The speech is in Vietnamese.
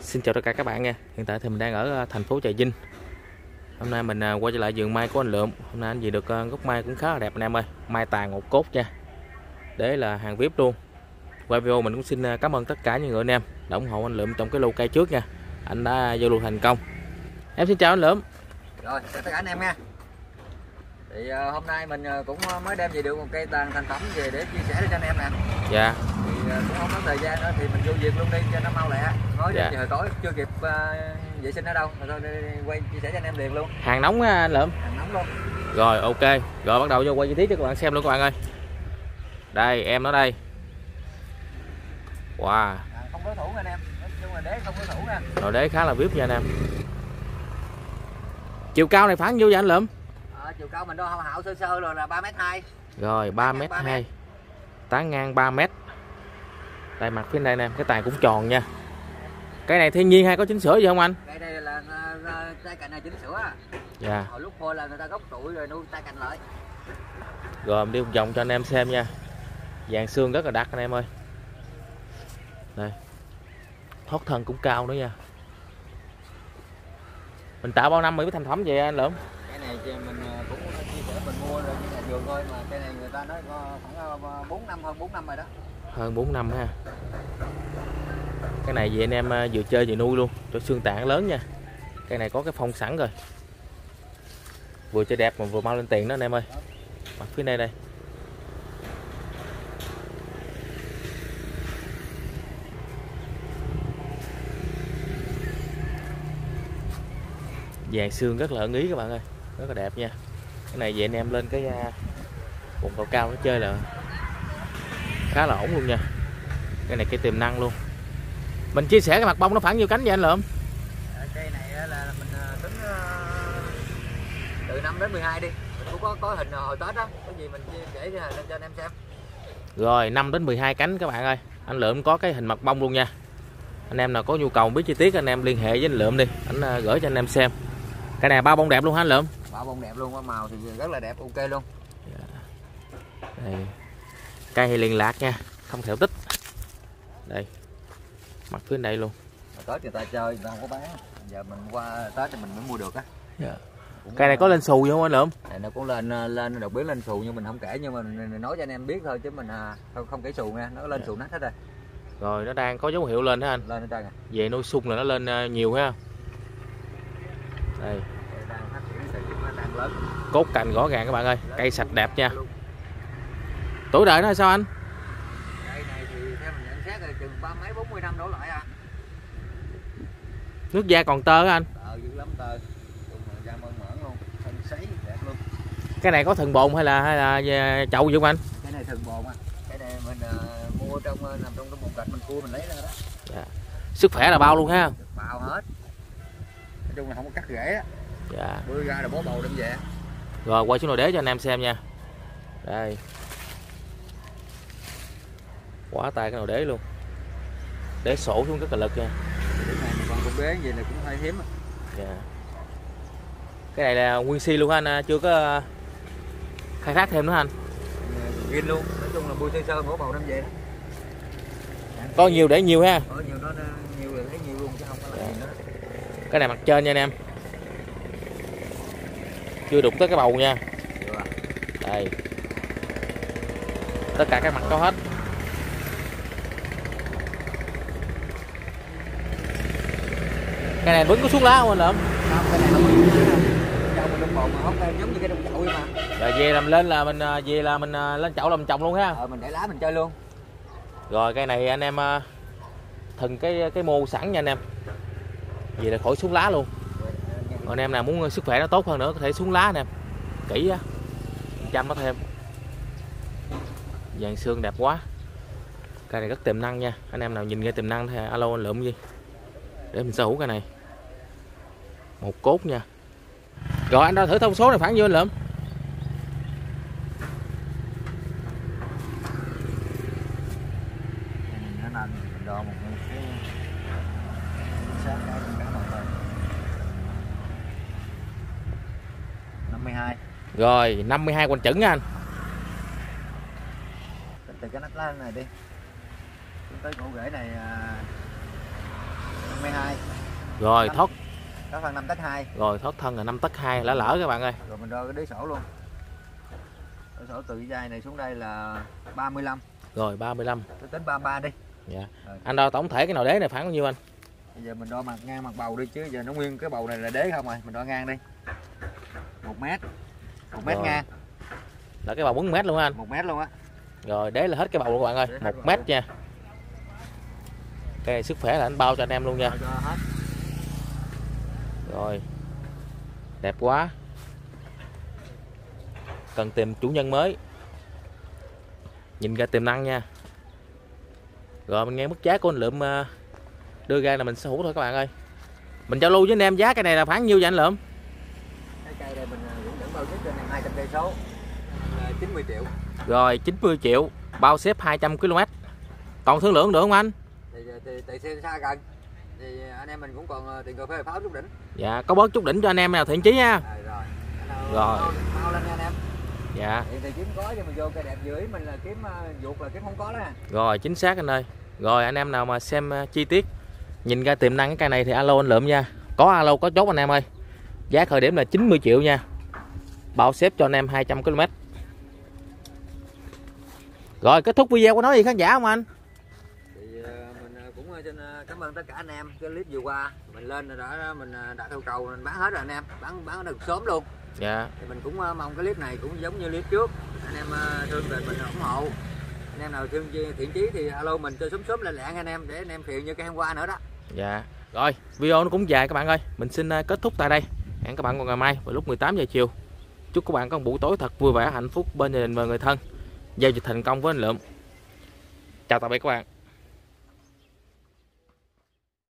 Xin chào tất cả các bạn nha. Hiện tại thì mình đang ở ờ, thành phố Trà Vinh. Hôm nay mình ờ, quay trở lại vườn mai của anh Lượm. Hôm nay anh gì được ờ, gốc mai cũng khá là đẹp anh em ơi. Mai tàn một cốt nha. Để là hàng VIP luôn. Qua video mình cũng xin cảm ơn tất cả những người anh em Đã ủng hộ anh Lượm trong cái lô cây trước nha. Anh đã vô lô thành công. Em xin chào anh Lượm. Rồi, chào tất cả anh em nha. Thì hôm nay mình cũng mới đem về được một cây tàn thành phẩm về để chia sẻ cho anh em nè. Dạ cũng không có thời gian nữa thì mình vô việc luôn đi cho nó mau lẹ. Nói Dạ. giờ tối chưa kịp ờ, vệ sinh ở đâu, rồi quay chia sẻ cho anh em liền luôn. Hàng nóng á anh Lượm Hàng nóng luôn. Rồi ok Rồi bắt đầu vô quay chi tiết cho các bạn xem luôn các bạn ơi Đây em nó đây Wow À, không đối thủ anh em. Đế không đối thủ nha. Rồi đế khá là VIP nha anh em Chiều cao này khoảng nhiêu vậy anh Lượm Ờ, chiều cao mình đo hảo sơ sơ rồi là 3 m 2 Rồi 3 Tán m ngang 3 2 mét. Tán ngang 3 m Đây mặt phía đây nè Cái tàn cũng tròn nha. Cái này thiên nhiên hay có chỉnh sửa gì không anh? Cây đây là ờ, ờ, tay cành này chỉnh sửa. Dạ. Hồi lúc phôi là người ta gốc tuổi rồi nuôi tay cành lại. Rồi mình đi một vòng cho anh em xem nha. Vàng xương rất là đặc anh em ơi. Đây. Thoát thân cũng cao nữa nha. Mình tạo bao năm mới thành phẩm vậy anh Lượm Cái này thì mình ờ, cũng chia sẻ mình mua rồi như là vườn thôi mà cây này người ta nói có khoảng 4 năm hơn 4 năm rồi đó hơn 4 năm ha. Cái này vì anh em à, vừa chơi vừa nuôi luôn. Cho xương tạng lớn nha. Cái này có cái phong sẵn rồi. Vừa chơi đẹp mà vừa mau lên tiền đó anh em ơi. Mặt phía đây đây. Vàng xương rất là ưng ý các bạn ơi. Rất là đẹp nha. Cái này vậy anh em lên cái à, vùng độ cao nó chơi là khá là ổn luôn nha. Cái này cái tiềm năng luôn. Mình chia sẻ cái mặt bông nó khoảng nhiêu cánh vậy anh lượm? Ờ, cây này là mình ờ, tính ờ, từ 5 đến 12 đi. Mình cũng có có hình hồi tết đó cái gì mình chia để lên cho anh em xem. Rồi 5 đến 12 cánh các bạn ơi. Anh lượm có cái hình mặt bông luôn nha. Anh em nào có nhu cầu biết chi tiết anh em liên hệ với anh lượm đi. Anh à, gửi cho anh em xem. Cái này bao bông đẹp luôn hả anh lượm? Bảo bông đẹp luôn có màu thì rất là đẹp ok luôn. Đây cây thì liền lạc nha không thẹo tích. Đây mặt phía đây luôn. Hồi tết người ta chơi người ta không có bán. Giờ mình qua tết thì mình mới mua được á. Dạ. Cũng, cây này có lên xù không anh lượm? Này nó cũng lên ờ, lên đột biến lên xù nhưng mình không kể nhưng mà mình nói cho anh em biết thôi chứ mình à, không không kể xù nha nó lên Dạ. xù nát hết rồi. Rồi nó đang có dấu hiệu lên hả anh? Lên hết à. Về nuôi sung là nó lên à, nhiều ha. Đây. Cốt cành rõ ràng các bạn ơi cây sạch đẹp nha. Tuổi đời nó là sao anh? Cây này thì theo mình nhận xét là chừng ba mấy bốn mươi năm đổ lại à nước da còn tơ anh? Tờ dữ lắm mà da mơn mởn luôn thân sấy đẹp luôn. Cái này có thần bồn hay là hay là à, chậu vậy không anh? Cái này thường bồn á. Cái này mình ờ, mua trong ờ, nằm trong cái bồn gạch mình cua mình lấy ra đó. Sức khỏe là bao luôn ha? Bào hết. Nói chung là không có cắt rễ á. Dạ. Bươi ra rồi bó bầu đem về. Rồi quay xuống nồi đế cho anh em xem nha. Đây quá tay cái nồi đế luôn. Đế sổ xuống rất là lực nha. Cái này mình còn cục đế gì là cũng hơi hiếm á dạ. cái này là nguyên si luôn anh? À, chưa có à, khai thác thêm nữa anh? Ghiên luôn. Nói chung là bươi sơ sơ bó bầu đem về có nhiều để nhiều ha. Có nhiều nó nhiều lấy nhiều luôn chứ không có là gì nữa. Cái này mặt trên nha anh em. Chưa đụng tới cái bầu nha. Đây. Tất cả các mặt có hết cái này vẫn có xuống lá không anh lượm không cái này không có gì hết đâu mình đông bồn mà phải giống như cái đông chậu vậy mà. Rồi về làm lên là mình à, về là mình à, lên chậu làm trồng luôn ha. Ờ mình để lá mình chơi luôn. Rồi cây này anh em à, thừng cái cái mô sẵn nha anh em. Về là khỏi xuống lá luôn. Còn anh em nào muốn sức khỏe nó tốt hơn nữa có thể xuống lá anh em. Kỹ á. Chăm nó thêm. Vàng xương đẹp quá. Cây này rất tiềm năng nha. Anh em nào nhìn ra tiềm năng thì alo anh lượm gì. Để mình sở hữu cây này một cốt nha. Rồi anh đo thử thông số này khoảng nhiêu anh lượm. Nó nằm mình đo một cái sát cái cái mặt thôi 52 rồi 52 quanh chẩn nha anh. Từ cái nắp lá này đi. Tới cổ rễ này à, 52 rồi Năm. thoát thoát thân 5 tấc 2 rồi thoát thân là 5 tấc 2 lỡ lỡ các bạn ơi. Rồi mình đo cái đế sổ luôn. Đế sổ từ dây này xuống đây là 35 rồi 35 tôi tính 33 đi. Dạ. Rồi. anh đo tổng thể cái nồi đế này khoảng bao nhiêu anh? Bây giờ mình đo mặt ngang mặt bầu đi chứ giờ nó nguyên cái bầu này là đế không rồi. Mình đo ngang đi. Một mét. Một mét Rồi. ngang. Là cái bầu 4 mét luôn anh? Một mét luôn á. Rồi đế là hết cái bầu luôn các bạn ơi. Một mét nha. Cái này sức khỏe là anh bao cho anh em luôn nha. Đo cho hết rồi. Đẹp quá. Cần tìm chủ nhân mới. Nhìn ra tiềm năng nha. Rồi mình nghe mức giá của anh lượm ờ, đưa ra là mình sở hữu thôi các bạn ơi. Mình giao lưu với anh em giá cái này là khoảng nhiêu vậy anh lượm? Cái cây đây mình à, cũng bao nhất trên này 200 cây số. Là 90 triệu. Rồi 90 triệu bao xếp 200 km còn thương lượng được không anh? Thì thì, thì xe xa gần thì anh em mình cũng còn à, tiền cà phê pháo chút đỉnh. Dạ có bớt chút đỉnh cho anh em nào thiện chí nha. Rồi rồi. Rồi. mau- mau lên nha anh em. Dạ. Hiện thì kiếm có cho mình vô cây đẹp dưới mình là kiếm à, ruột là kiếm không có đó ha. Rồi chính xác anh ơi. Rồi anh em nào mà xem ờ, chi tiết Nhìn ra tiềm năng cái cây này thì alo anh lượm nha. Có alo có chốt anh em ơi. Giá khởi điểm là 90 triệu nha. Bảo xếp cho anh em 200 km Rồi kết thúc video có nói gì khán giả không anh thì à, mình à, cũng à, xin cảm ơn tất cả anh em. Cái clip vừa qua mình lên rồi đó mình à, đặt yêu cầu mình bán hết rồi anh em. Bán bán được sớm luôn. Dạ. Thì mình cũng à, mong cái clip này cũng giống như clip trước. Anh em à, thương tình mình ủng hộ. Anh em nào thương thiện chí thì alo mình cho sớm sớm lên lẹn anh em để anh em phiền như cái hôm qua nữa đó. Dạ. Rồi video nó cũng dài các bạn ơi. Mình xin kết thúc tại đây. Hẹn các bạn vào ngày mai vào lúc 18 giờ chiều. Chúc các bạn có một buổi tối thật vui vẻ hạnh phúc bên gia đình và người thân. Giao dịch thành công với anh Lượm. Chào tạm biệt các bạn